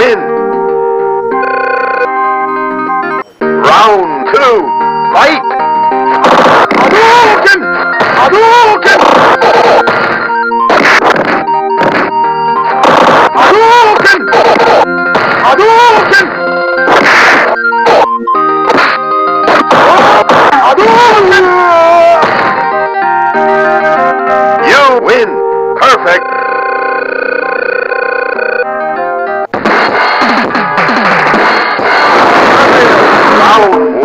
win.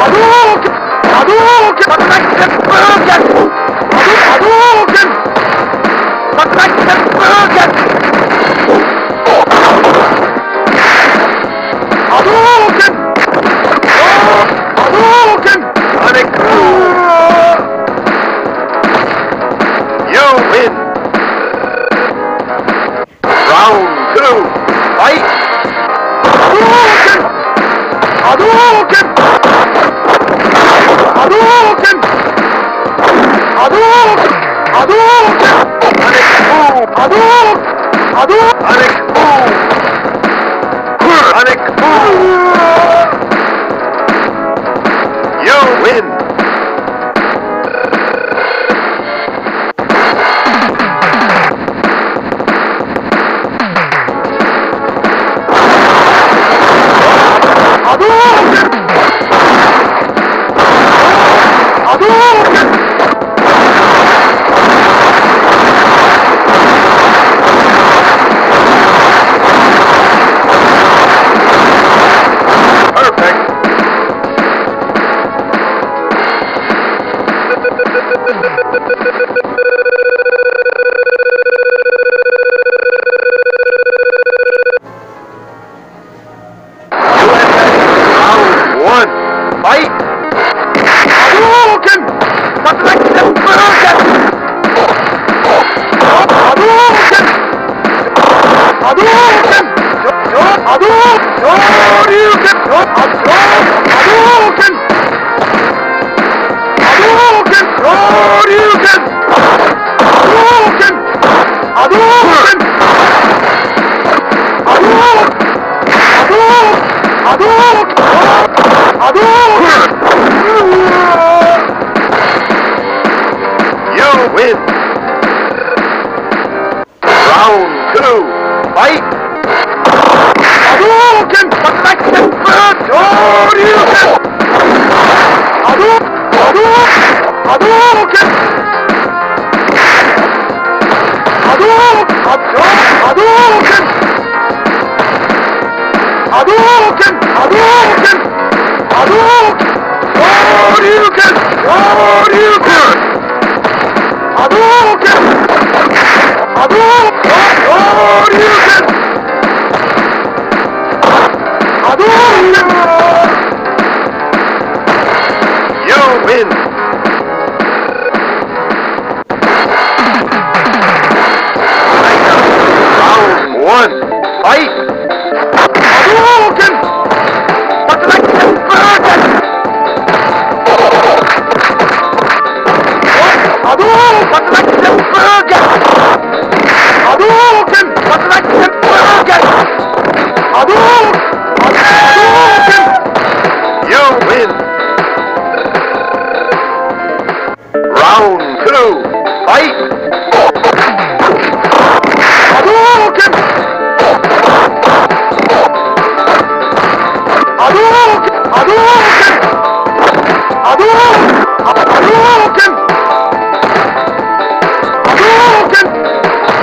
Hadouken! Hadouken! Wat krijgt het burger? Hadouken! Wat krijgt het burger? Hadouken! Hadouken! En ik... You win! Round two! Fight! Hadouken! Hadouken! Allah! は。Shoryuken! Shoryuken! Oh, Hadouken! Shoryuken!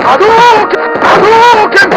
Hadouken! Hadouken!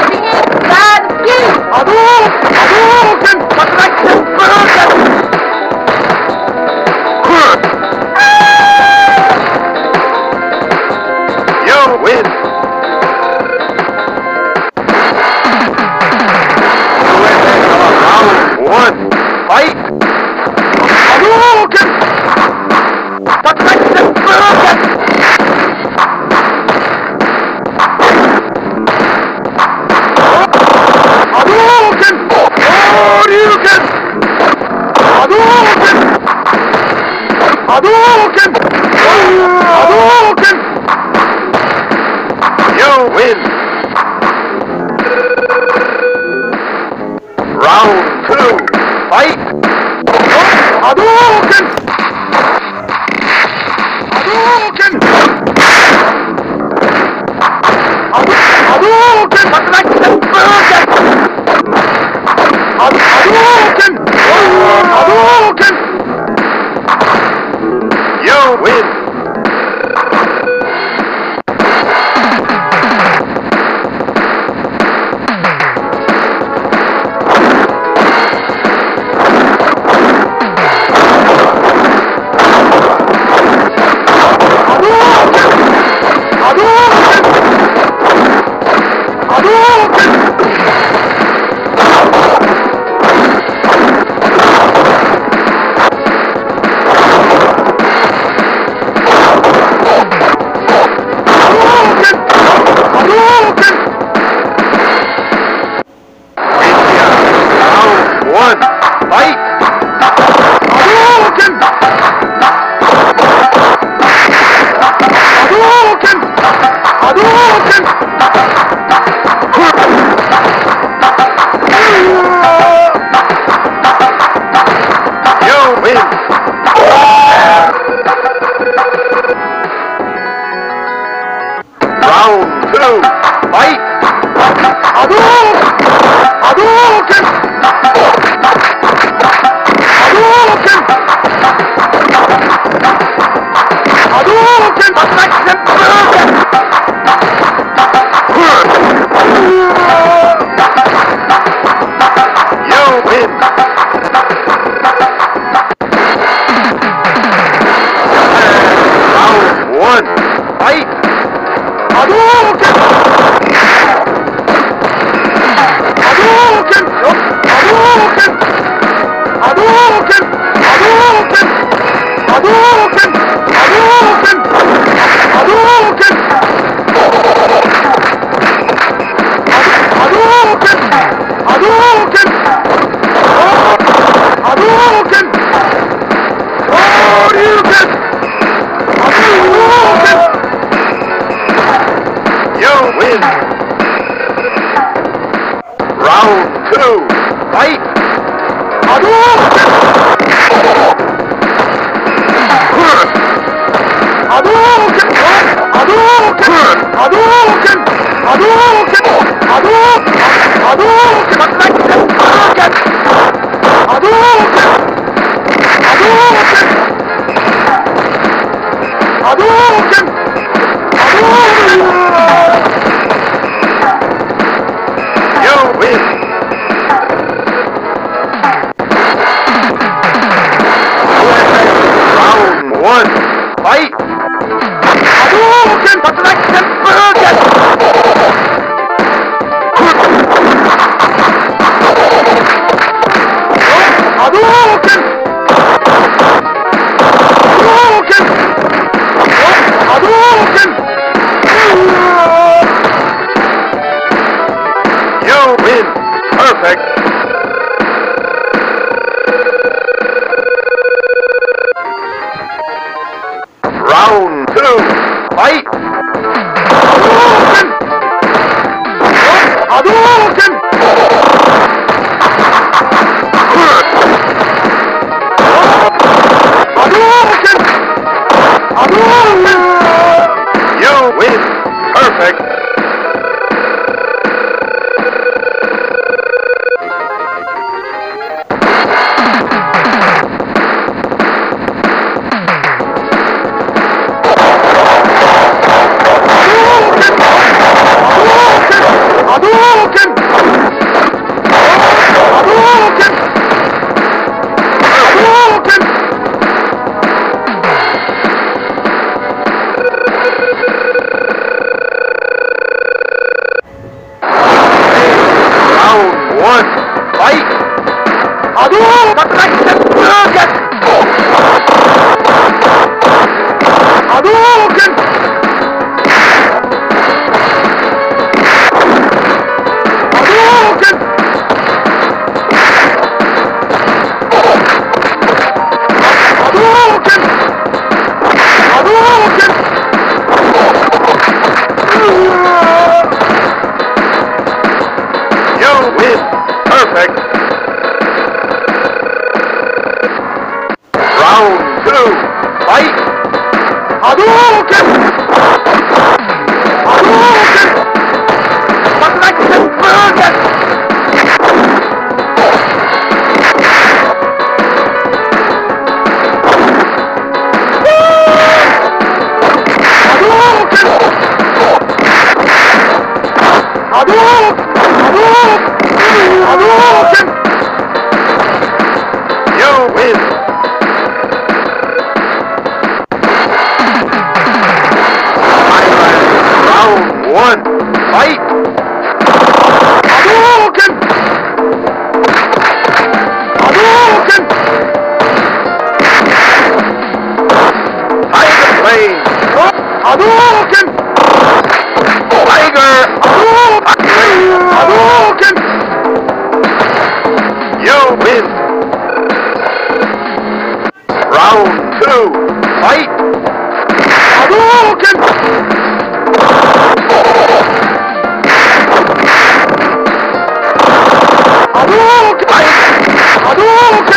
Captain! Hadouken! Hadouken! হাদুক